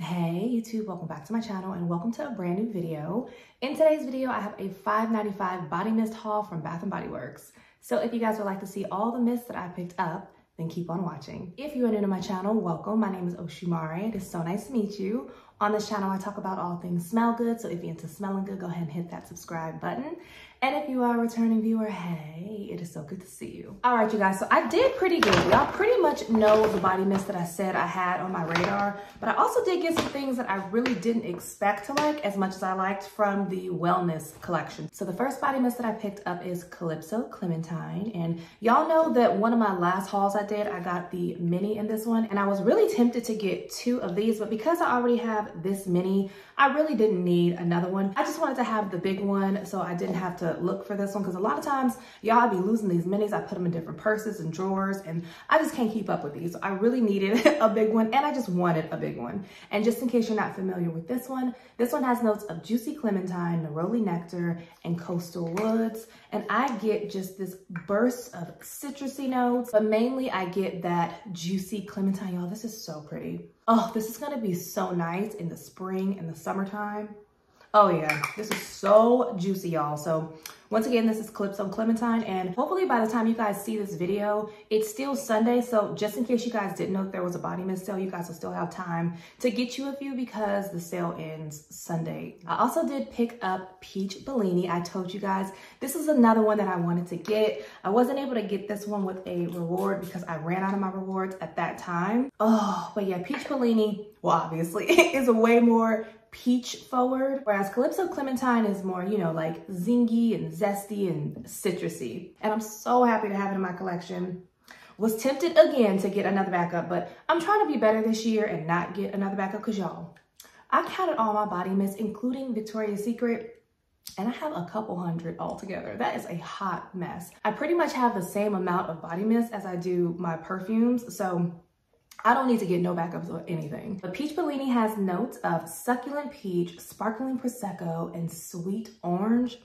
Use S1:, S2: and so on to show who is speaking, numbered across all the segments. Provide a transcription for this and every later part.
S1: Hey YouTube, welcome back to my channel and welcome to a brand new video. In today's video, I have a $5.95 body mist haul from Bath & Body Works. So if you guys would like to see all the mists that I picked up, then keep on watching. If you are new to my channel, welcome. My name is Oshumare. It is so nice to meet you. On this channel, I talk about all things smell good. So if you're into smelling good, go ahead and hit that subscribe button. And if you are a returning viewer, hey, it is so good to see you. All right, you guys, so I did pretty good. Y'all pretty much know the body mist that I said I had on my radar, but I also did get some things that I really didn't expect to like as much as I liked from the wellness collection. So the first body mist that I picked up is Calypso Clementine. And y'all know that one of my last hauls I did, I got the mini in this one, and I was really tempted to get two of these, but because I already have this mini, I really didn't need another one. I just wanted to have the big one so I didn't have to look for this one because a lot of times y'all be losing these minis. I put them in different purses and drawers and I just can't keep up with these. I really needed a big one and I just wanted a big one. And just in case you're not familiar with this one, this one has notes of juicy clementine, neroli nectar, and coastal woods. And I get just this burst of citrusy notes, but mainly I get that juicy clementine. Y'all, this is so pretty. Oh, this is gonna be so nice in the spring and the summertime. Oh yeah, this is so juicy, y'all. So once again, this is Calypso Clementine, and hopefully by the time you guys see this video, it's still Sunday. So just in case you guys didn't know there was a body mist sale, you guys will still have time to get you a few because the sale ends Sunday. I also did pick up Peach Bellini. I told you guys, this is another one that I wanted to get. I wasn't able to get this one with a reward because I ran out of my rewards at that time. Oh, but yeah, Peach Bellini, well, obviously, is way more peach forward, whereas Calypso Clementine is more, you know, like zingy and zesty and citrusy. And I'm so happy to have it in my collection. Was tempted again to get another backup, but I'm trying to be better this year and not get another backup because y'all, I counted all my body mists, including Victoria's Secret, and I have a couple hundred altogether. That is a hot mess. I pretty much have the same amount of body mist as I do my perfumes, so I don't need to get no backups or anything. The Peach Bellini has notes of succulent peach, sparkling prosecco, and sweet orange.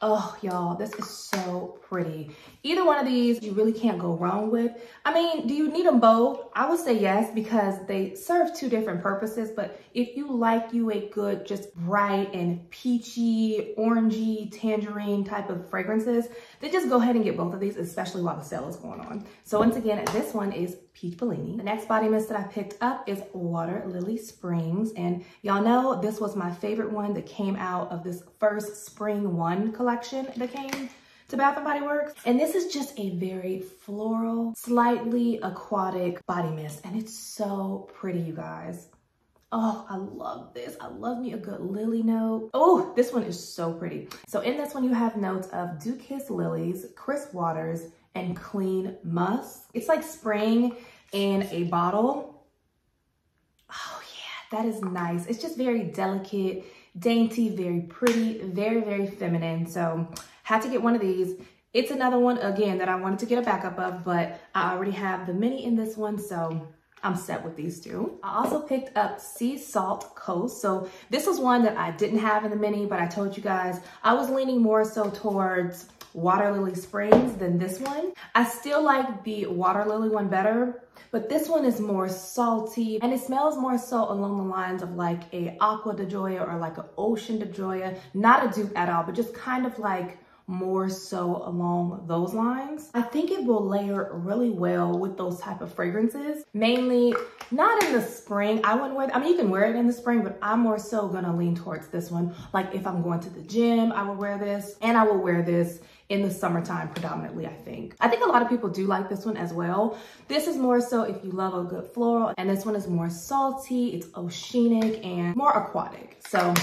S1: Oh, y'all, this is so pretty. Either one of these, you really can't go wrong with. I mean, do you need them both? I would say yes, because they serve two different purposes. But if you like you a good, just bright and peachy, orangey, tangerine type of fragrances, then just go ahead and get both of these, especially while the sale is going on. So once again, this one is Peach Bellini. The next body mist that I picked up is Water Lily Springs. And y'all know this was my favorite one that came out of this first Spring One collection that came to Bath & Body Works. And this is just a very floral, slightly aquatic body mist. And it's so pretty, you guys. Oh, I love this. I love me a good lily note. Oh, this one is so pretty. So in this one, you have notes of Dew Kiss Lilies, Crisp Waters, and Clean Musk. It's like spring in a bottle. Oh yeah, that is nice. It's just very delicate, dainty, very pretty, very, very feminine. So had to get one of these. It's another one, again, that I wanted to get a backup of, but I already have the mini in this one, so I'm set with these two. I also picked up Sea Salt Coast. So this was one that I didn't have in the mini, but I told you guys I was leaning more so towards Water Lily Springs than this one. I still like the Water Lily one better, but this one is more salty and it smells more so along the lines of like a Acqua di Gioia or like an Ocean di Gioia. Not a dupe at all, but just kind of like more so along those lines. I think it will layer really well with those type of fragrances. Mainly not in the spring. I wouldn't wear, I mean, you can wear it in the spring, but I'm more so gonna lean towards this one. Like if I'm going to the gym, I will wear this and I will wear this in the summertime predominantly, I think. I think a lot of people do like this one as well. This is more so if you love a good floral and this one is more salty, it's oceanic and more aquatic. So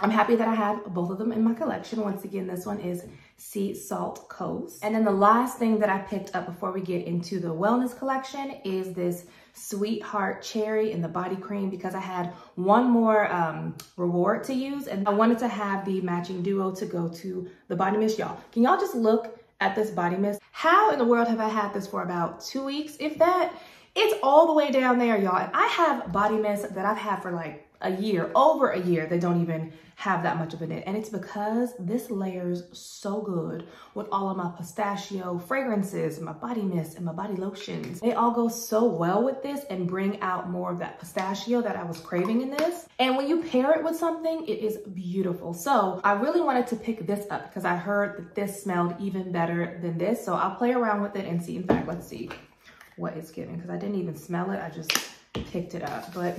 S1: I'm happy that I have both of them in my collection. Once again, this one is Sea Salt Coast. And then the last thing that I picked up before we get into the wellness collection is this Sweetheart Cherry in the body cream because I had one more um, reward to use and I wanted to have the matching duo to go to the body mist. Y'all, can y'all just look at this body mist? How in the world have I had this for about two weeks, if that? It's all the way down there, y'all. I have body mist that I've had for like a year, over a year, they don't even have that much of a knit. And it's because this layers so good with all of my pistachio fragrances, my body mist, and my body lotions. They all go so well with this and bring out more of that pistachio that I was craving in this. And when you pair it with something, it is beautiful. So I really wanted to pick this up because I heard that this smelled even better than this. So I'll play around with it and see. In fact, let's see what it's giving because I didn't even smell it. I just picked it up. But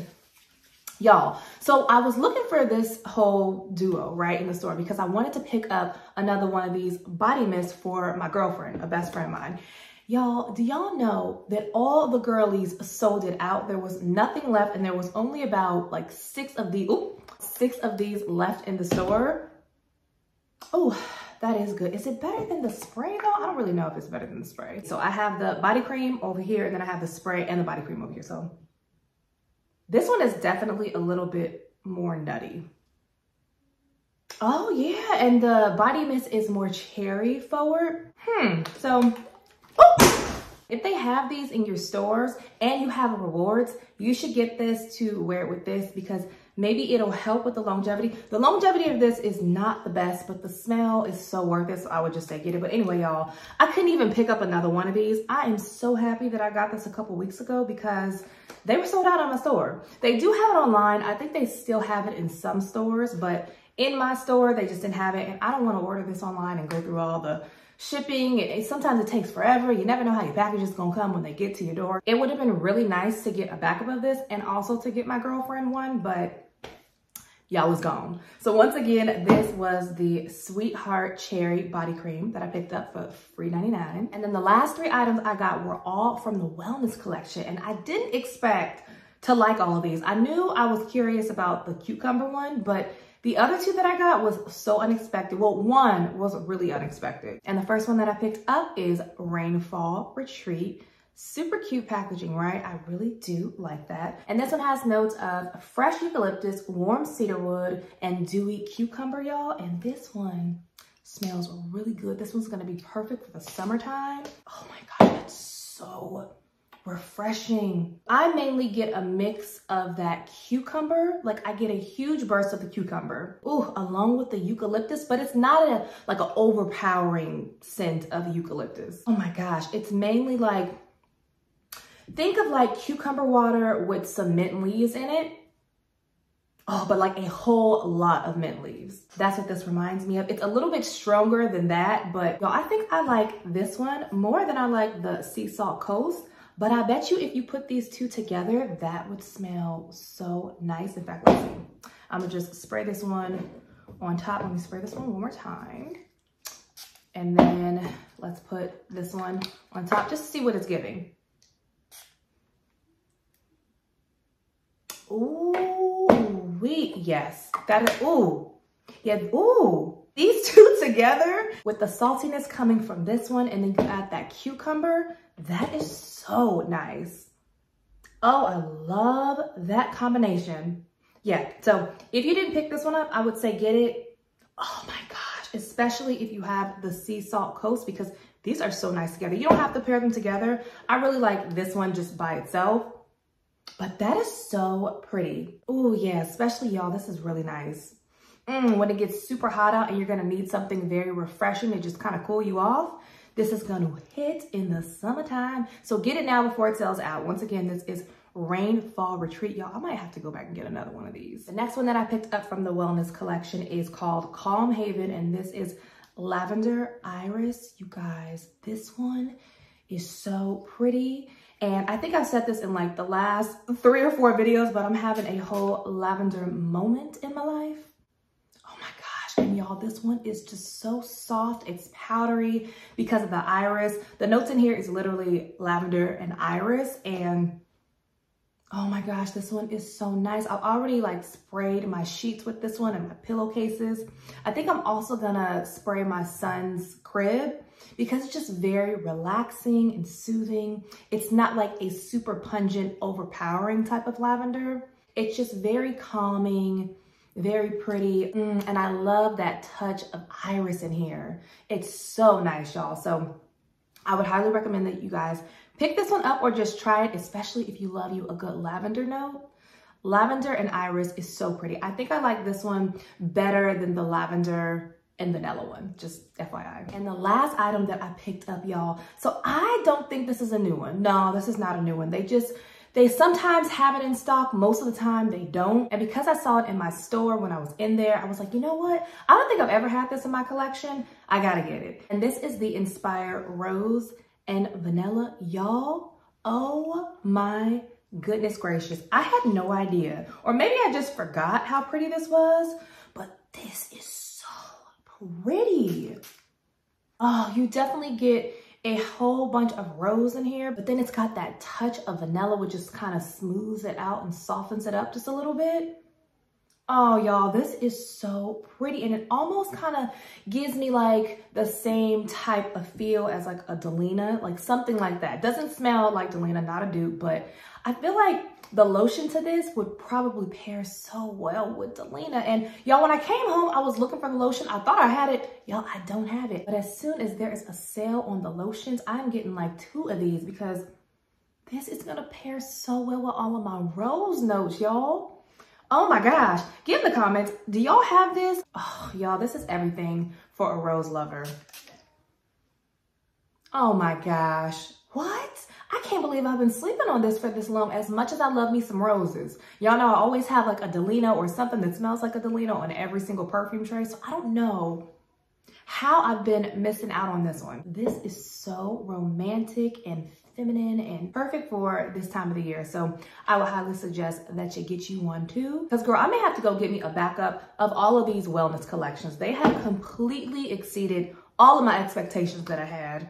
S1: y'all so i was looking for this whole duo right in the store because i wanted to pick up another one of these body mists for my girlfriend a best friend of mine y'all do y'all know that all the girlies sold it out there was nothing left and there was only about like six of the ooh, six of these left in the store oh that is good. Is it better than the spray though? I don't really know if it's better than the spray. So I have the body cream over here and then I have the spray and the body cream over here. So this one is definitely a little bit more nutty. Oh yeah, and the body mist is more cherry forward. Hmm, so, oh! if they have these in your stores and you have rewards, you should get this to wear it with this because maybe it'll help with the longevity. The longevity of this is not the best, but the smell is so worth it. So I would just say get it. But anyway, y'all, I couldn't even pick up another one of these. I am so happy that I got this a couple weeks ago because they were sold out on my store. They do have it online. I think they still have it in some stores, but in my store, they just didn't have it. And I don't want to order this online and go through all the shipping. It, sometimes it takes forever. You never know how your package is to come when they get to your door. It would have been really nice to get a backup of this and also to get my girlfriend one, but y'all was gone. So once again, this was the Sweetheart Cherry Body Cream that I picked up for $3.99. And then the last three items I got were all from the Wellness Collection. And I didn't expect to like all of these. I knew I was curious about the cucumber one, but the other two that I got was so unexpected. Well, one was really unexpected. And the first one that I picked up is Rainfall Retreat Super cute packaging, right? I really do like that. And this one has notes of fresh eucalyptus, warm cedarwood, and dewy cucumber, y'all. And this one smells really good. This one's gonna be perfect for the summertime. Oh my God, it's so refreshing. I mainly get a mix of that cucumber. Like I get a huge burst of the cucumber. Ooh, along with the eucalyptus, but it's not a like an overpowering scent of eucalyptus. Oh my gosh, it's mainly like Think of like cucumber water with some mint leaves in it. Oh, but like a whole lot of mint leaves. That's what this reminds me of. It's a little bit stronger than that, but y'all, I think I like this one more than I like the Sea Salt Coast. But I bet you if you put these two together, that would smell so nice. In fact, let's see. I'm gonna just spray this one on top. Let me spray this one one more time. And then let's put this one on top just to see what it's giving. Ooh, we, yes. That is, ooh. Yeah, ooh. These two together with the saltiness coming from this one and then you add that cucumber, that is so nice. Oh, I love that combination. Yeah, so if you didn't pick this one up, I would say get it. Oh my gosh, especially if you have the sea salt coast because these are so nice together. You don't have to pair them together. I really like this one just by itself. But that is so pretty. Oh yeah, especially y'all, this is really nice. Mm, when it gets super hot out and you're gonna need something very refreshing to just kind of cool you off, this is gonna hit in the summertime. So get it now before it sells out. Once again, this is Rainfall Retreat. Y'all, I might have to go back and get another one of these. The next one that I picked up from the Wellness Collection is called Calm Haven, and this is Lavender Iris. You guys, this one is so pretty. And I think I've said this in like the last three or four videos, but I'm having a whole lavender moment in my life. Oh my gosh, and y'all, this one is just so soft. It's powdery because of the iris. The notes in here is literally lavender and iris. And oh my gosh, this one is so nice. I've already like sprayed my sheets with this one and my pillowcases. I think I'm also gonna spray my son's crib because it's just very relaxing and soothing. It's not like a super pungent, overpowering type of lavender. It's just very calming, very pretty. Mm, and I love that touch of iris in here. It's so nice, y'all. So I would highly recommend that you guys Pick this one up or just try it, especially if you love you a good lavender note. Lavender and iris is so pretty. I think I like this one better than the lavender and vanilla one, just FYI. And the last item that I picked up, y'all. So I don't think this is a new one. No, this is not a new one. They just, they sometimes have it in stock. Most of the time they don't. And because I saw it in my store when I was in there, I was like, you know what? I don't think I've ever had this in my collection. I gotta get it. And this is the Inspire Rose and Vanilla. Y'all, oh my goodness gracious. I had no idea. Or maybe I just forgot how pretty this was. But this is so pretty. Oh, you definitely get a whole bunch of rose in here, but then it's got that touch of vanilla, which just kind of smooths it out and softens it up just a little bit. Oh, y'all, this is so pretty. And it almost mm. kind of gives me like the same type of feel as like a Delina, like something like that. Doesn't smell like Delina, not a dupe, but I feel like the lotion to this would probably pair so well with Delina. And y'all, when I came home, I was looking for the lotion. I thought I had it. Y'all, I don't have it. But as soon as there is a sale on the lotions, I'm getting like two of these because this is gonna pair so well with all of my rose notes, y'all. Oh my gosh, give in the comments. Do y'all have this? Oh, y'all, this is everything for a rose lover. Oh my gosh, what? I can't believe I've been sleeping on this for this long as much as I love me some roses. Y'all know I always have like a Delina or something that smells like a Delina on every single perfume tray. So I don't know how I've been missing out on this one. This is so romantic and feminine and perfect for this time of the year. So I would highly suggest that you get you one too. Because girl, I may have to go get me a backup of all of these wellness collections. They have completely exceeded all of my expectations that I had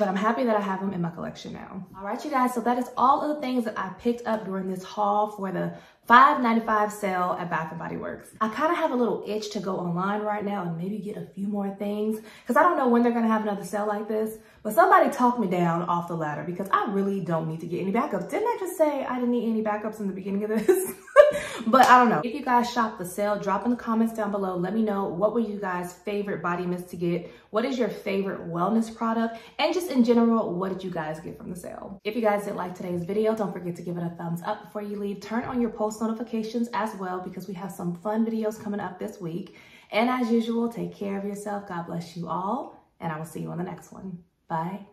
S1: but I'm happy that I have them in my collection now. All right, you guys, so that is all of the things that I picked up during this haul for the $5.95 sale at Bath & Body Works. I kind of have a little itch to go online right now and maybe get a few more things because I don't know when they're going to have another sale like this. But somebody talked me down off the ladder because I really don't need to get any backups. Didn't I just say I didn't need any backups in the beginning of this? but I don't know. If you guys shop the sale, drop in the comments down below. Let me know what were you guys' favorite body mist to get? What is your favorite wellness product? And just in general, what did you guys get from the sale? If you guys did like today's video, don't forget to give it a thumbs up before you leave. Turn on your post notifications as well because we have some fun videos coming up this week. And as usual, take care of yourself. God bless you all. And I will see you on the next one. Bye.